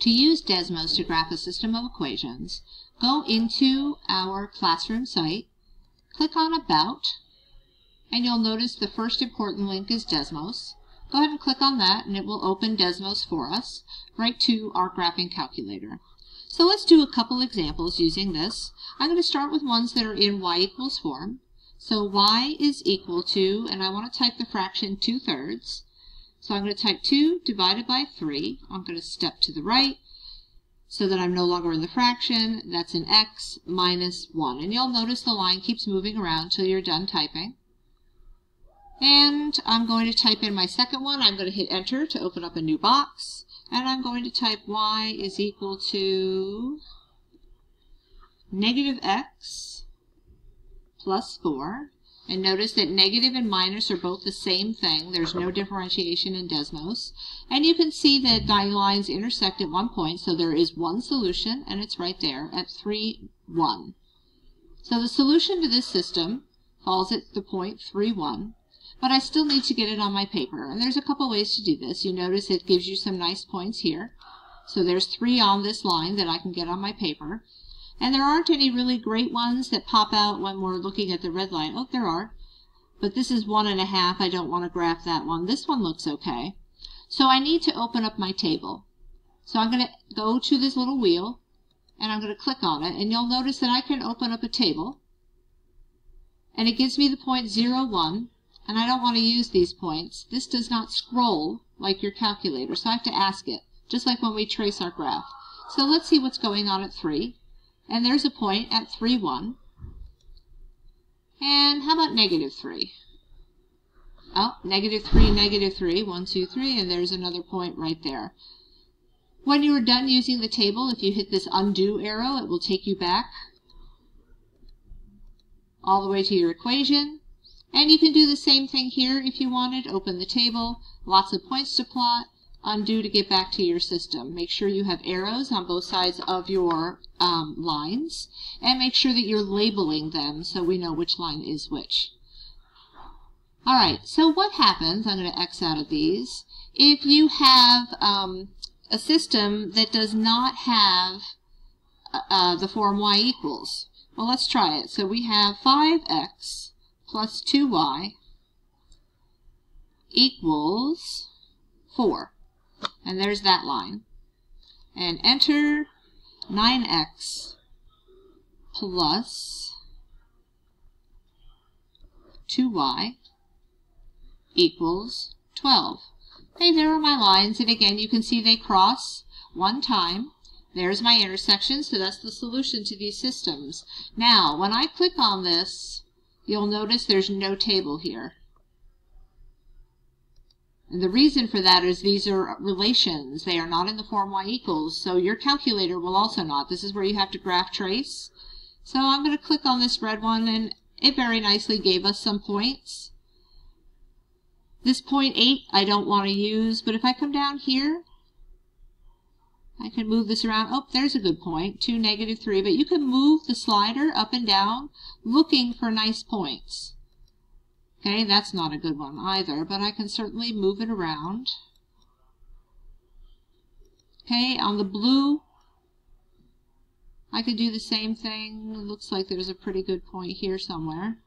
To use Desmos to graph a system of equations, go into our classroom site, click on About, and you'll notice the first important link is Desmos. Go ahead and click on that and it will open Desmos for us right to our graphing calculator. So let's do a couple examples using this. I'm going to start with ones that are in y equals form. So y is equal to, and I want to type the fraction 2 thirds. So I'm going to type 2 divided by 3. I'm going to step to the right so that I'm no longer in the fraction. That's an x minus 1. And you'll notice the line keeps moving around until you're done typing. And I'm going to type in my second one. I'm going to hit enter to open up a new box. And I'm going to type y is equal to negative x plus 4. And notice that negative and minus are both the same thing. There's no differentiation in Desmos. And you can see that my lines intersect at one point, so there is one solution, and it's right there at 3, 1. So the solution to this system falls at the point 3, 1 but I still need to get it on my paper. And there's a couple ways to do this. You notice it gives you some nice points here. So there's three on this line that I can get on my paper. And there aren't any really great ones that pop out when we're looking at the red line. Oh, there are. But this is one and a half. I don't want to graph that one. This one looks okay. So I need to open up my table. So I'm going to go to this little wheel and I'm going to click on it. And you'll notice that I can open up a table. And it gives me the point 0, 1 and I don't want to use these points. This does not scroll like your calculator, so I have to ask it, just like when we trace our graph. So let's see what's going on at 3. And there's a point at 3, 1. And how about negative 3? Oh, negative 3, negative 3, 1, 2, 3, and there's another point right there. When you are done using the table, if you hit this undo arrow, it will take you back all the way to your equation. And you can do the same thing here if you wanted. Open the table, lots of points to plot, undo to get back to your system. Make sure you have arrows on both sides of your um, lines, and make sure that you're labeling them so we know which line is which. All right, so what happens, I'm going to X out of these, if you have um, a system that does not have uh, uh the form y equals? Well, let's try it. So we have 5x plus 2y equals 4. And there's that line. And enter 9x plus 2y equals 12. Hey, there are my lines, and again, you can see they cross one time. There's my intersection, so that's the solution to these systems. Now, when I click on this, you'll notice there's no table here. And the reason for that is these are relations. They are not in the form y equals, so your calculator will also not. This is where you have to graph trace. So I'm going to click on this red one, and it very nicely gave us some points. This point 8 I don't want to use, but if I come down here, I can move this around. Oh, there's a good point, 2, negative 3. But you can move the slider up and down looking for nice points. Okay, that's not a good one either, but I can certainly move it around. Okay, on the blue, I could do the same thing. It looks like there's a pretty good point here somewhere.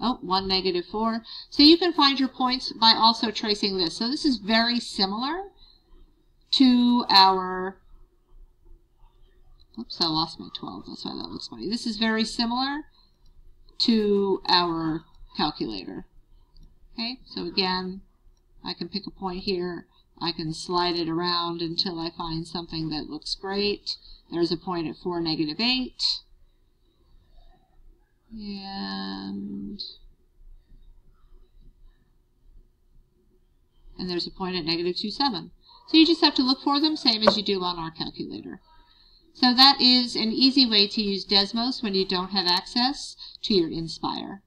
Oh, 1, negative 4. So you can find your points by also tracing this. So this is very similar to our, oops, I lost my 12. That's why that looks funny. This is very similar to our calculator. Okay, so again, I can pick a point here. I can slide it around until I find something that looks great. There's a point at 4, negative 8. And, and there's a point at negative 2, 7. So you just have to look for them, same as you do on our calculator. So that is an easy way to use Desmos when you don't have access to your Nspire.